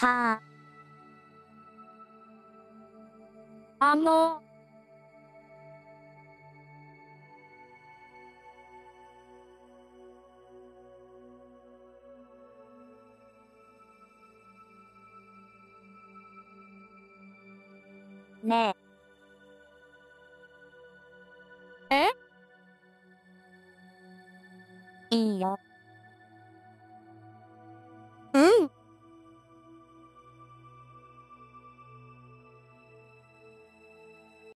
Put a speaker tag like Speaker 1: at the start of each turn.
Speaker 1: は
Speaker 2: あの、
Speaker 1: ね
Speaker 2: え
Speaker 1: え。いいよ。